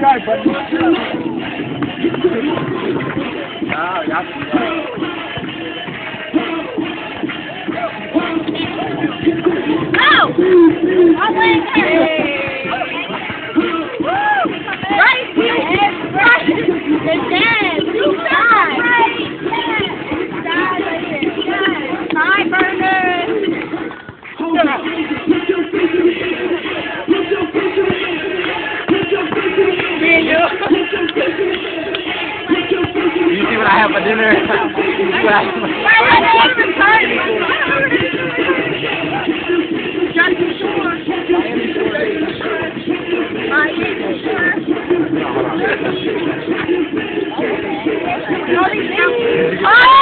guy, buddy. Ah, yeah. Oh! I went there. Shore. Oh, these- oh!